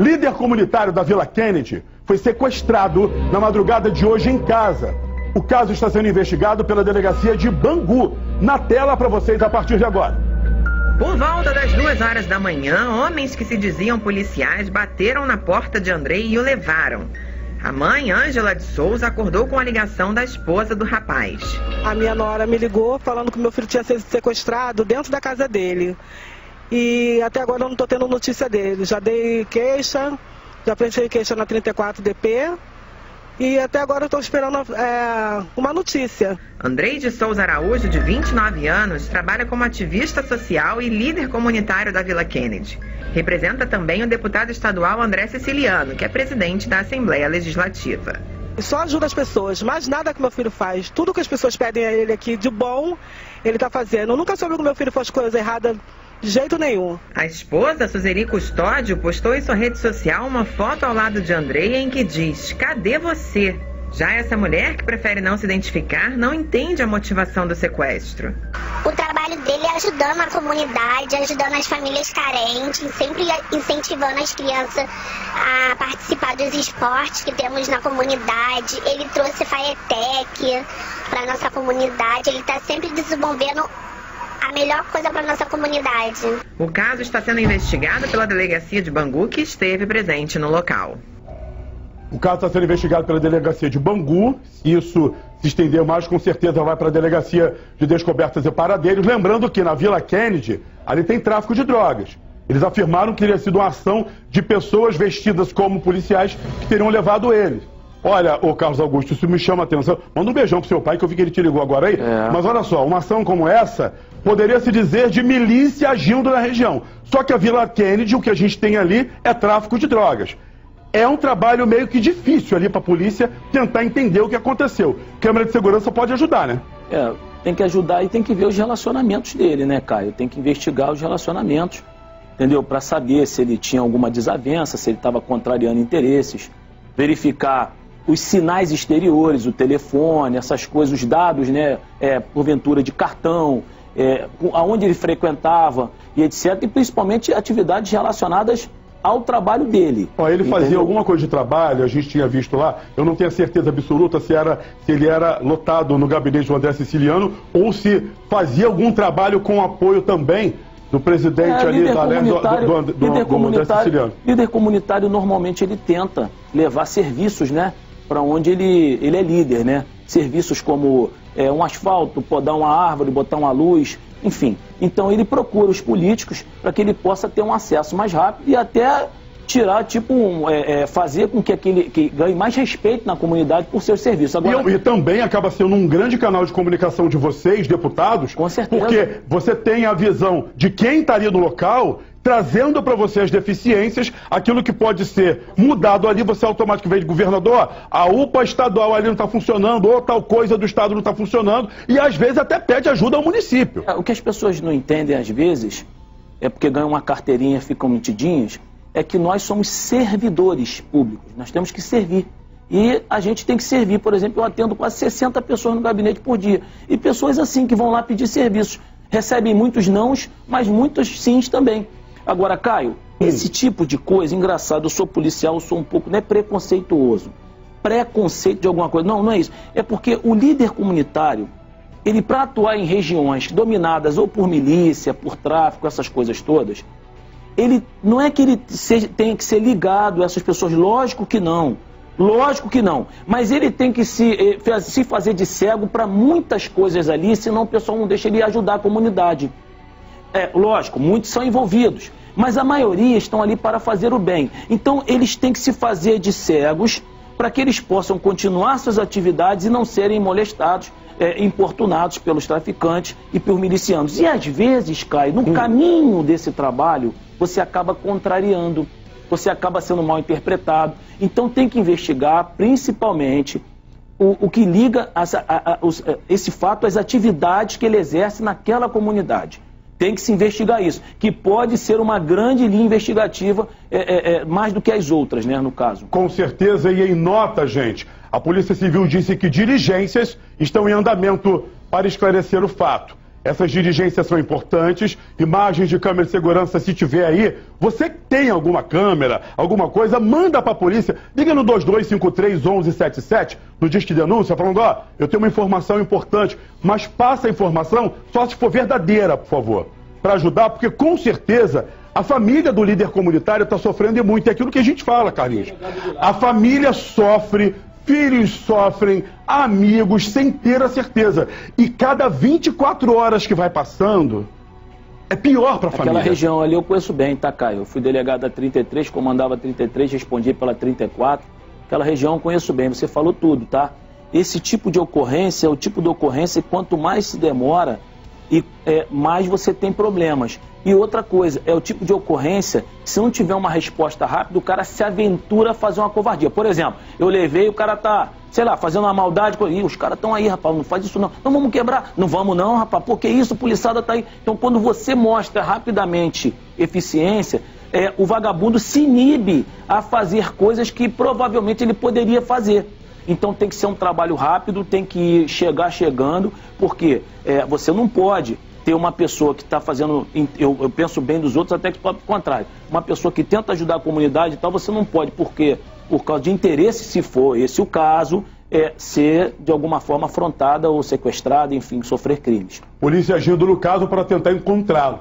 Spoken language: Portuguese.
líder comunitário da Vila Kennedy, foi sequestrado na madrugada de hoje em casa. O caso está sendo investigado pela delegacia de Bangu. Na tela para vocês a partir de agora. Por volta das duas horas da manhã, homens que se diziam policiais bateram na porta de Andrei e o levaram. A mãe, Ângela de Souza, acordou com a ligação da esposa do rapaz. A minha nora me ligou falando que meu filho tinha sido sequestrado dentro da casa dele. E até agora eu não estou tendo notícia dele. Já dei queixa, já prestei queixa na 34DP. E até agora eu estou esperando é, uma notícia. Andrei de Souza Araújo, de 29 anos, trabalha como ativista social e líder comunitário da Vila Kennedy. Representa também o deputado estadual André Siciliano, que é presidente da Assembleia Legislativa. Só ajuda as pessoas, mais nada que meu filho faz. Tudo que as pessoas pedem a ele aqui de bom, ele está fazendo. Eu nunca soube que meu filho faz coisas erradas de jeito nenhum. A esposa, Suzeri Custódio, postou em sua rede social uma foto ao lado de Andrei em que diz: Cadê você? Já essa mulher, que prefere não se identificar, não entende a motivação do sequestro. O trabalho dele é ajudando a comunidade, ajudando as famílias carentes, sempre incentivando as crianças a participar dos esportes que temos na comunidade. Ele trouxe Faetec para nossa comunidade, ele está sempre desenvolvendo a melhor coisa para nossa comunidade. O caso está sendo investigado pela delegacia de Bangu, que esteve presente no local. O caso está sendo investigado pela delegacia de Bangu. Se isso se estender mais, com certeza vai para a delegacia de descobertas e paradeiros. Lembrando que na Vila Kennedy, ali tem tráfico de drogas. Eles afirmaram que teria sido uma ação de pessoas vestidas como policiais que teriam levado eles. Olha, ô Carlos Augusto, isso me chama a atenção. Manda um beijão pro seu pai, que eu vi que ele te ligou agora aí. É. Mas olha só, uma ação como essa poderia se dizer de milícia agindo na região. Só que a Vila Kennedy, o que a gente tem ali é tráfico de drogas. É um trabalho meio que difícil ali para a polícia tentar entender o que aconteceu. Câmara de segurança pode ajudar, né? É, tem que ajudar e tem que ver os relacionamentos dele, né, Caio? Tem que investigar os relacionamentos, entendeu? Para saber se ele tinha alguma desavença, se ele estava contrariando interesses, verificar os sinais exteriores, o telefone, essas coisas, os dados, né, é, porventura de cartão, é, aonde ele frequentava e etc. E principalmente atividades relacionadas ao trabalho dele. Ó, ele fazia entendeu? alguma coisa de trabalho, a gente tinha visto lá, eu não tenho certeza absoluta se, era, se ele era lotado no gabinete do André Siciliano ou se fazia algum trabalho com apoio também do presidente é, ali da do, do, do, líder do, André Siciliano. Líder comunitário normalmente ele tenta levar serviços, né? Para onde ele, ele é líder, né? Serviços como é, um asfalto, podar uma árvore, botar uma luz, enfim. Então ele procura os políticos para que ele possa ter um acesso mais rápido e até tirar, tipo, um, é, é, fazer com que aquele que ganhe mais respeito na comunidade por seus serviços. Agora... E, e, também acaba sendo um grande canal de comunicação de vocês, deputados, com certeza. porque você tem a visão de quem estaria no local trazendo para você as deficiências, aquilo que pode ser mudado ali, você automaticamente governador, a UPA estadual ali não está funcionando, ou tal coisa do estado não está funcionando, e às vezes até pede ajuda ao município. É, o que as pessoas não entendem às vezes, é porque ganham uma carteirinha e ficam mentidinhas, é que nós somos servidores públicos, nós temos que servir. E a gente tem que servir, por exemplo, eu atendo quase 60 pessoas no gabinete por dia. E pessoas assim que vão lá pedir serviços. Recebem muitos nãos, mas muitos sims também. Agora, Caio, esse tipo de coisa, engraçado, eu sou policial, eu sou um pouco, não é preconceituoso. Preconceito de alguma coisa. Não, não é isso. É porque o líder comunitário, ele para atuar em regiões dominadas ou por milícia, por tráfico, essas coisas todas, ele não é que ele seja, tenha que ser ligado a essas pessoas, lógico que não. Lógico que não. Mas ele tem que se, eh, se fazer de cego para muitas coisas ali, senão o pessoal não deixa ele ajudar a comunidade. É, lógico, muitos são envolvidos, mas a maioria estão ali para fazer o bem. Então, eles têm que se fazer de cegos para que eles possam continuar suas atividades e não serem molestados, é, importunados pelos traficantes e por milicianos. E às vezes, Caio, no hum. caminho desse trabalho, você acaba contrariando, você acaba sendo mal interpretado. Então, tem que investigar, principalmente, o, o que liga a, a, os, esse fato às atividades que ele exerce naquela comunidade tem que se investigar isso, que pode ser uma grande linha investigativa, é, é, é, mais do que as outras, né, no caso. Com certeza, e em nota, gente, a Polícia Civil disse que diligências estão em andamento para esclarecer o fato. Essas diligências são importantes, imagens de câmera de segurança, se tiver aí, você tem alguma câmera, alguma coisa, manda para a polícia, liga no 2253 1177, no Disque Denúncia, falando, ó, eu tenho uma informação importante, mas passa a informação só se for verdadeira, por favor, para ajudar, porque com certeza a família do líder comunitário está sofrendo muito, é aquilo que a gente fala, Carlinhos. A família sofre filhos sofrem, amigos, sem ter a certeza. E cada 24 horas que vai passando, é pior para a família. Aquela região ali eu conheço bem, tá, Caio? Eu fui delegado da 33, comandava a 33, respondi pela 34. Aquela região eu conheço bem, você falou tudo, tá? Esse tipo de ocorrência é o tipo de ocorrência quanto mais se demora, e é, mais você tem problemas. E outra coisa, é o tipo de ocorrência, se não tiver uma resposta rápida, o cara se aventura a fazer uma covardia. Por exemplo, eu levei, o cara tá, sei lá, fazendo uma maldade, e os caras estão aí, rapaz, não faz isso não. Não vamos quebrar, não vamos não, rapaz, porque isso, a policiada tá aí. Então, quando você mostra rapidamente eficiência, é, o vagabundo se inibe a fazer coisas que provavelmente ele poderia fazer. Então tem que ser um trabalho rápido, tem que chegar chegando, porque é, você não pode ter uma pessoa que está fazendo, eu, eu, penso bem dos outros, até que pode contrário, uma pessoa que tenta ajudar a comunidade e tal, você não pode, porque por causa de interesse, se for esse o caso, é, ser de alguma forma afrontada ou sequestrada, enfim, sofrer crimes. Polícia agindo no caso para tentar encontrá-lo.